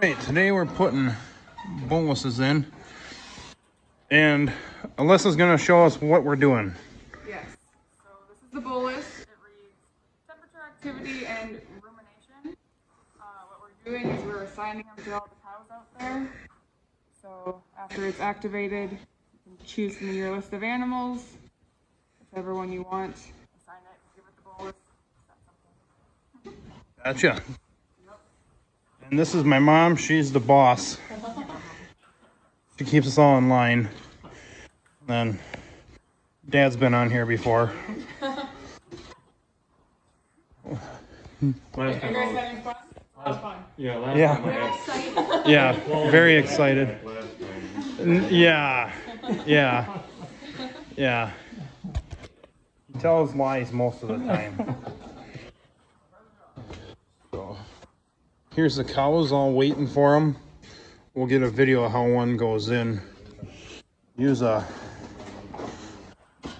right, today we're putting boluses in. And Allissa's gonna show us what we're doing. Yes. So this is the bolus. It reads temperature, activity, and rumination. Uh, what we're doing is we're assigning them to all the cows out there. So after it's activated, you can choose from your list of animals, whichever one you want. Assign it, give it the bolus. Gotcha. And this is my mom. She's the boss. She keeps us all in line. Then Dad's been on here before. Last Are you time, guys having fun? A lot of yeah, last Yeah. time I had. Yeah, very excited. Last time. N- Yeah, yeah, yeah. He tells lies most of the time. Here's the cows all waiting for them. We'll get a video of how one goes in. Use a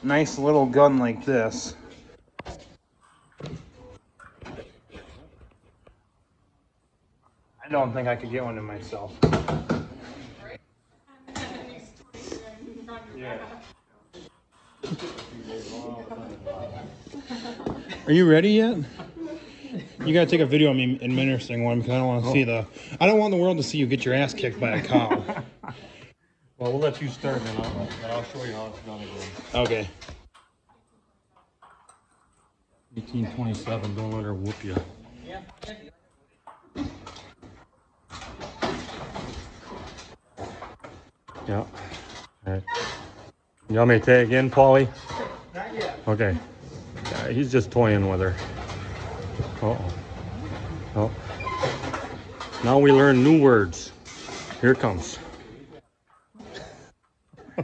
nice little gun like this. I don't think I could get one in myself. Yeah. Are you ready yet? You gotta take a video of me administering one because I don't want to see the. I don't want the world to see you get your ass kicked by a cow. Well, we'll let you start and then I'll, and I'll show you how it's done again. Okay. 1827, don't let her whoop you. Yeah. Yeah. Alright. You want me to tag in, Paulie? Not yet. Okay. Yeah, he's just toying with her. Uh-oh. Oh. Now we learn new words. Here it comes.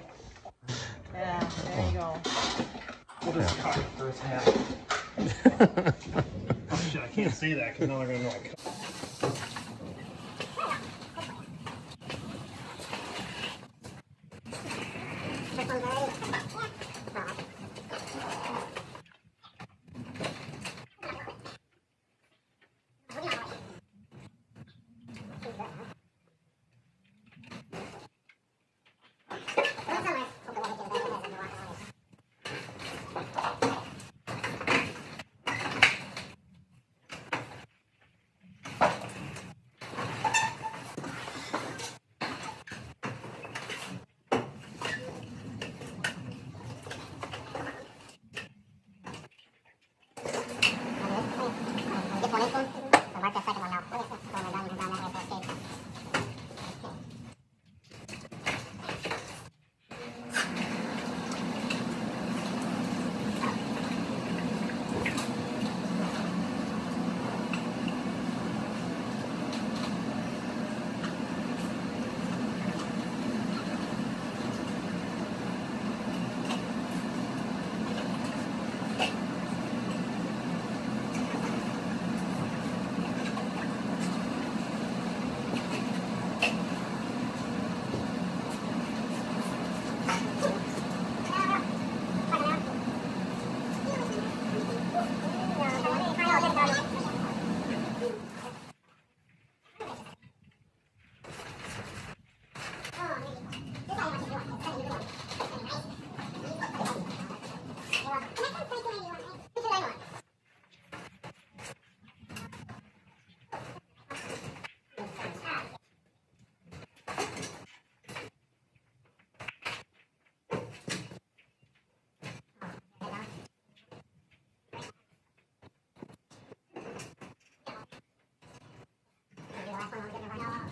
yeah, there you go. We'll just cut first half. oh shit, I can't say that because now they're going to like.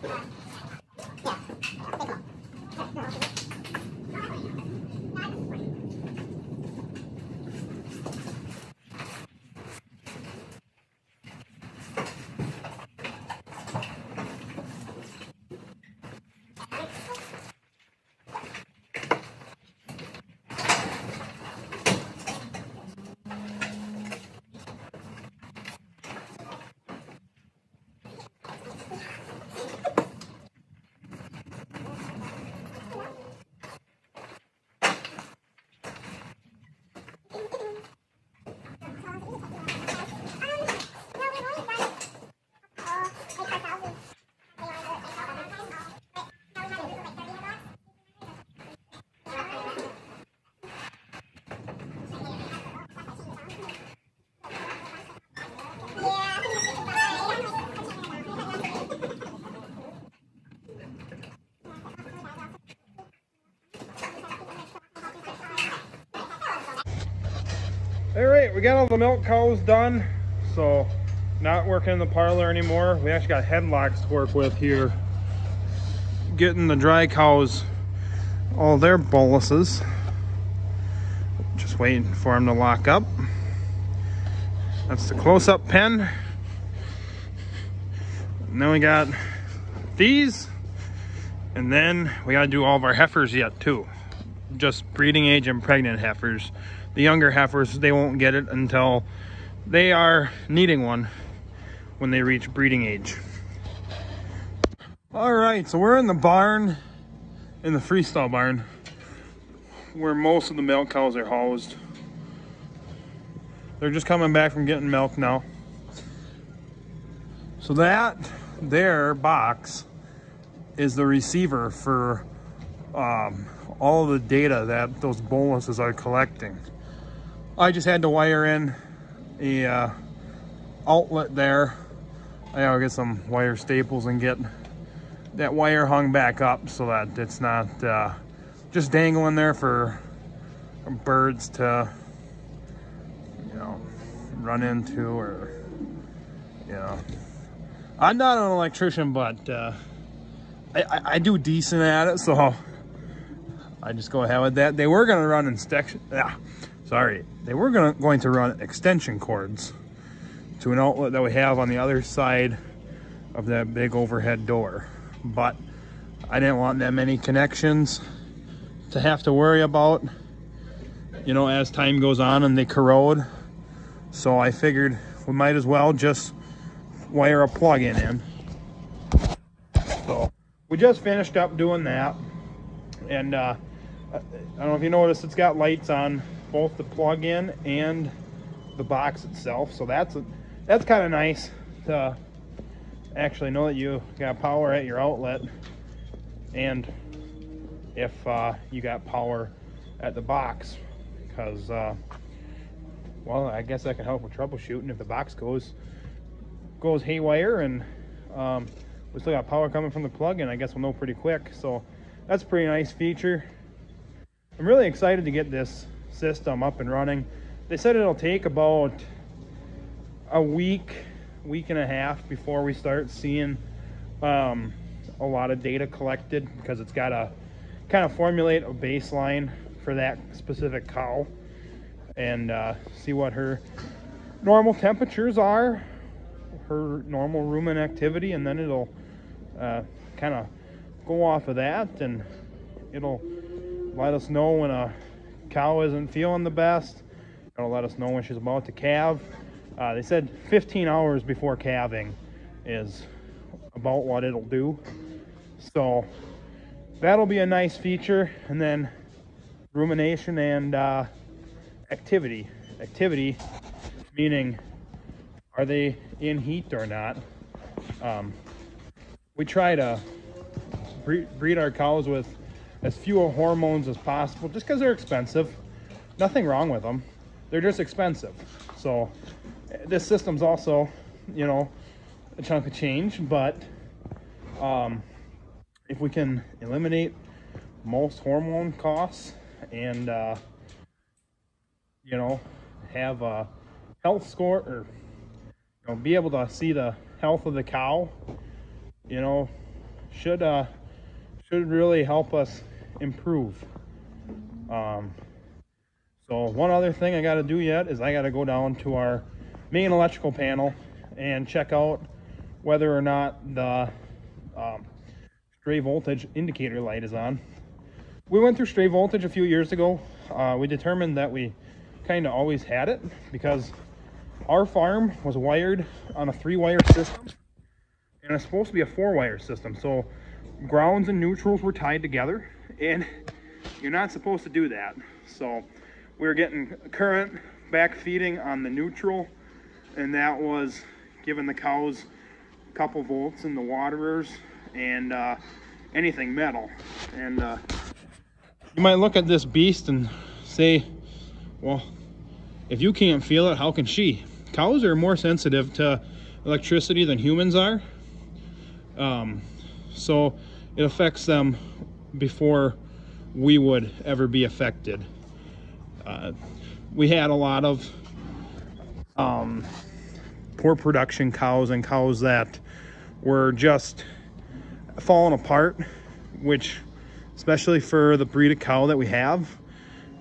Yeah. We got all the milk cows done. So not working in the parlor anymore. We actually got headlocks to work with here. Getting the dry cows all their boluses. Just waiting for them to lock up. That's the close-up pen. And then we got these. And then we gotta do all of our heifers yet too. Just breeding age and pregnant heifers. The younger heifers, they won't get it until they are needing one when they reach breeding age. All right, so we're in the barn, in the freestall barn, where most of the milk cows are housed. They're just coming back from getting milk now. So that their box is the receiver for um, all the data that those boluses are collecting. I just had to wire in a uh, outlet there. I gotta get some wire staples and get that wire hung back up so that it's not uh, just dangling there for birds to, you know, run into or, you know. I'm not an electrician, but uh, I, I, I do decent at it, so I just go ahead with that. They were gonna run inspection. Yeah, sorry. They were gonna going to run extension cords to an outlet that we have on the other side of that big overhead door, but I didn't want that many connections to have to worry about, you know, as time goes on and they corrode. So I figured we might as well just wire a plug-in in. So we just finished up doing that. And uh, I don't know if you noticed, it's got lights on both the plug-in and the box itself. So that's a, that's kind of nice to actually know that you got power at your outlet and if uh, you got power at the box. Because uh, well I guess that can help with troubleshooting if the box goes goes haywire and um, we still got power coming from the plug-in I guess we'll know pretty quick. So that's a pretty nice feature. I'm really excited to get this system up and running. They said it'll take about a week week and a half before we start seeing um, a lot of data collected because it's got to kind of formulate a baseline for that specific cow and uh, see what her normal temperatures are, her normal rumen activity, and then it'll uh, kind of go off of that and it'll let us know when a cow isn't feeling the best. It'll let us know when she's about to calve. Uh, they said 15 hours before calving is about what it'll do. So that'll be a nice feature. And then rumination and uh, activity. Activity meaning are they in heat or not? Um, we try to breed, breed our cows with as few hormones as possible just because they're expensive. Nothing wrong with them. They're just expensive. So this system's also, you know, a chunk of change, but um, if we can eliminate most hormone costs and, uh, you know, have a health score or, you know, be able to see the health of the cow, you know, should, uh, should really help us improve. Um, so one other thing I got to do yet is I got to go down to our main electrical panel and check out whether or not the um, stray voltage indicator light is on. We went through stray voltage a few years ago. Uh, we determined that we kind of always had it because our farm was wired on a three wire system and it's supposed to be a four wire system. So grounds and neutrals were tied together and you're not supposed to do that. So we are getting current back feeding on the neutral and that was giving the cows a couple volts in the waterers and uh, anything metal. And uh, you might look at this beast and say, well, if you can't feel it, how can she? Cows are more sensitive to electricity than humans are. Um, so it affects them before we would ever be affected. Uh, we had a lot of um, poor production cows and cows that were just falling apart, which, especially for the breed of cow that we have,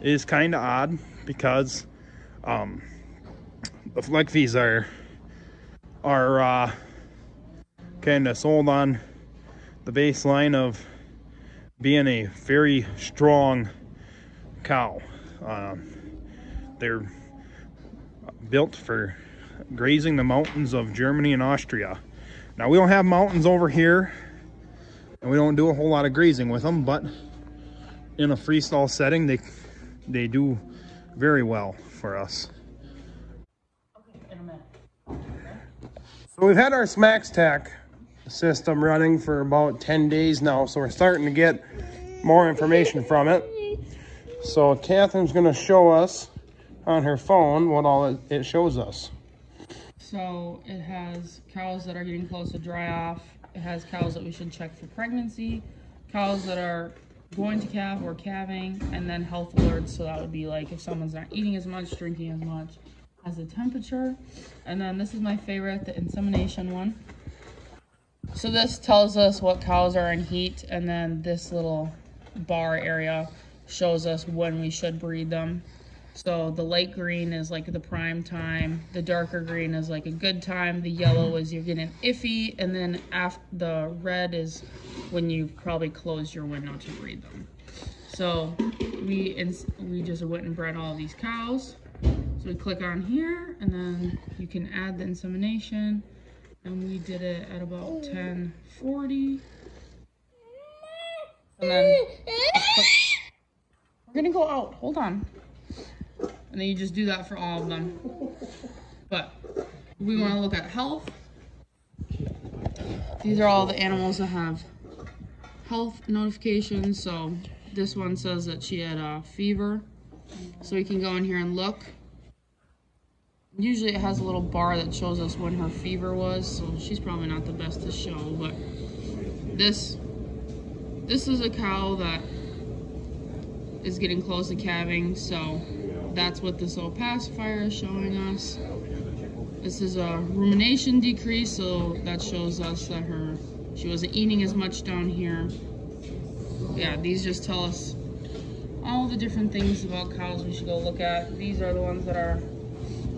is kind of odd because um, the Fleckvieh are are uh, kind of sold on the baseline of being a very strong cow. Um, they're built for grazing the mountains of Germany and Austria. Now we don't have mountains over here and we don't do a whole lot of grazing with them, but in a freestall setting, they they do very well for us. In a minute. So we've had our SmaXtec system running for about 10 days now, so we're starting to get more information from it. So Catherine's gonna show us on her phone what all it, shows us. So it has cows that are getting close to dry off. It has cows that we should check for pregnancy, cows that are going to calve or calving, and then health alerts. So that would be like if someone's not eating as much, drinking as much, has the temperature. And then this is my favorite, the insemination one. So this tells us what cows are in heat, and then this little bar area shows us when we should breed them. So the light green is like the prime time, the darker green is like a good time, the yellow is you're getting iffy, and then after the red is when you probably close your window to breed them. So we we just went and bred all these cows. So we click on here, and then you can add the insemination, and we did it at about 10:40. And then we're gonna go out. Hold on. And then you just do that for all of them. But we want to look at health. These are all the animals that have health notifications. So this one says that she had a fever. So we can go in here and look. Usually it has a little bar that shows us when her fever was. So she's probably not the best to show, but this this is a cow that is getting close to calving, so that's what this little pacifier is showing us. This is a rumination decrease, so that shows us that her she wasn't eating as much down here. Yeah, these just tell us all the different things about cows we should go look at. These are the ones that are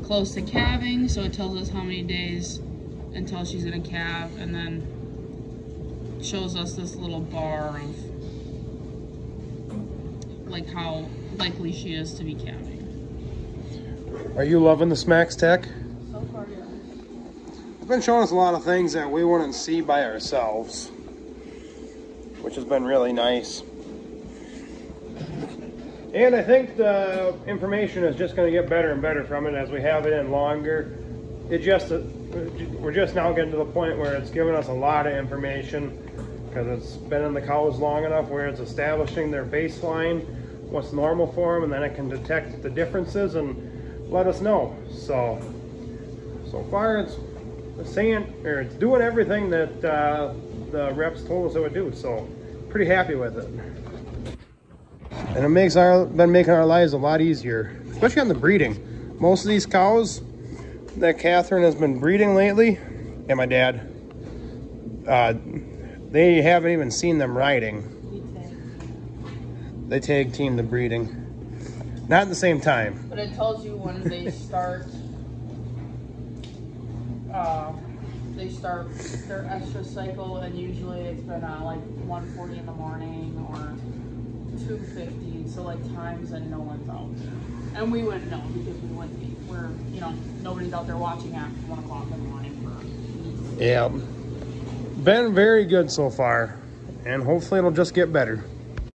close to calving, so it tells us how many days until she's gonna calve, and then shows us this little bar of like how likely she is to be calving. Are you loving the SmaXtec? So far, yeah. It's been showing us a lot of things that we wouldn't see by ourselves, which has been really nice. And I think the information is just going to get better and better from it as we have it in longer. It just we're just now getting to the point where it's giving us a lot of information because it's been in the cows long enough where it's establishing their baseline, what's normal for them, and then it can detect the differences and let us know. So, so far it's saying or it's doing everything that uh, the reps told us it would do. So, pretty happy with it. And it makes our been making our lives a lot easier, especially on the breeding. Most of these cows that Catherine has been breeding lately, and my dad, uh, they haven't even seen them riding. They tag team the breeding. Not at the same time. But it tells you when they start. Uh, they start their estrus cycle, and usually it's been uh, like 1:40 in the morning or 2:50. So like times that no one's out and we wouldn't know because we wouldn't be. We're you know nobody's out there watching at one o'clock in the morning. Yeah. Been very good so far, and hopefully it'll just get better.